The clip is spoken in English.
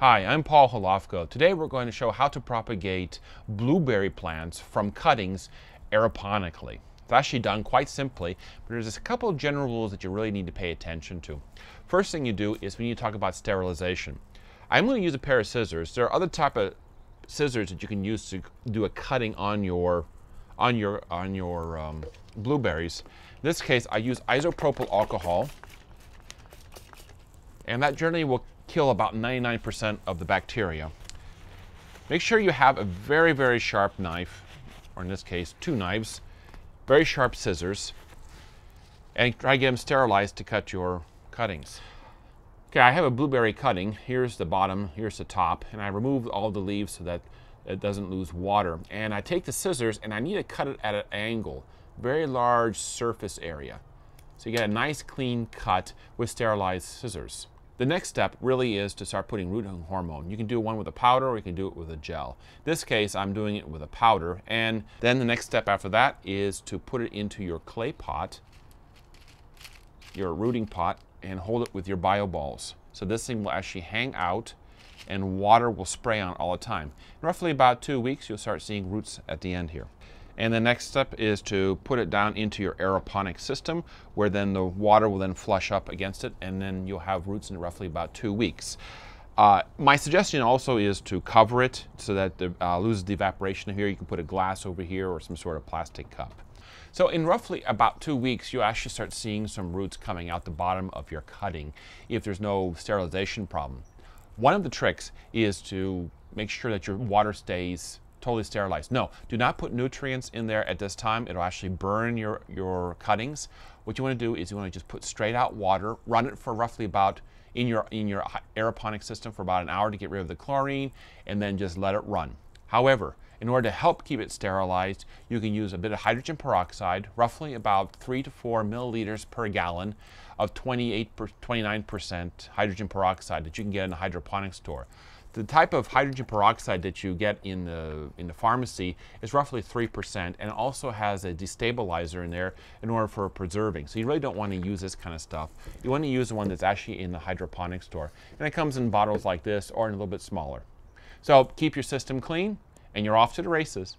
Hi, I'm Paul Holowko. Today we're going to show how to propagate blueberry plants from cuttings aeroponically. It's actually done quite simply, but there's a couple of general rules that you really need to pay attention to. First thing you do is we need to talk about sterilization. I'm going to use a pair of scissors. There are other type of scissors that you can use to do a cutting on your on your on your um, blueberries. In this case, I use isopropyl alcohol, and that generally will kill about 99% of the bacteria. Make sure you have a very, very sharp knife, or in this case, two knives, very sharp scissors, and try to get them sterilized to cut your cuttings. Okay, I have a blueberry cutting. Here's the bottom, here's the top, and I remove all the leaves so that it doesn't lose water. And I take the scissors and I need to cut it at an angle, very large surface area. So you get a nice clean cut with sterilized scissors. The next step really is to start putting root hormone. You can do one with a powder or you can do it with a gel. This case, I'm doing it with a powder. And then the next step after that is to put it into your clay pot, your rooting pot, and hold it with your bio balls. So this thing will actually hang out and water will spray on all the time. In roughly about two weeks, you'll start seeing roots at the end here. And the next step is to put it down into your aeroponic system where then the water will then flush up against it and then you'll have roots in roughly about two weeks. Uh, my suggestion also is to cover it so that it uh, loses the evaporation here. You can put a glass over here or some sort of plastic cup. So in roughly about two weeks, you actually start seeing some roots coming out the bottom of your cutting if there's no sterilization problem. One of the tricks is to make sure that your water stays totally sterilized. No, do not put nutrients in there at this time. It'll actually burn your, your cuttings. What you want to do is you want to just put straight out water, run it for roughly about in your, in your aeroponic system for about an hour to get rid of the chlorine, and then just let it run. However, in order to help keep it sterilized, you can use a bit of hydrogen peroxide, roughly about 3 to 4 milliliters per gallon of 28 29% hydrogen peroxide that you can get in a hydroponic store. The type of hydrogen peroxide that you get in the, in the pharmacy is roughly 3% and also has a destabilizer in there in order for preserving. So you really don't want to use this kind of stuff. You want to use the one that's actually in the hydroponic store. And it comes in bottles like this or in a little bit smaller. So keep your system clean and you're off to the races.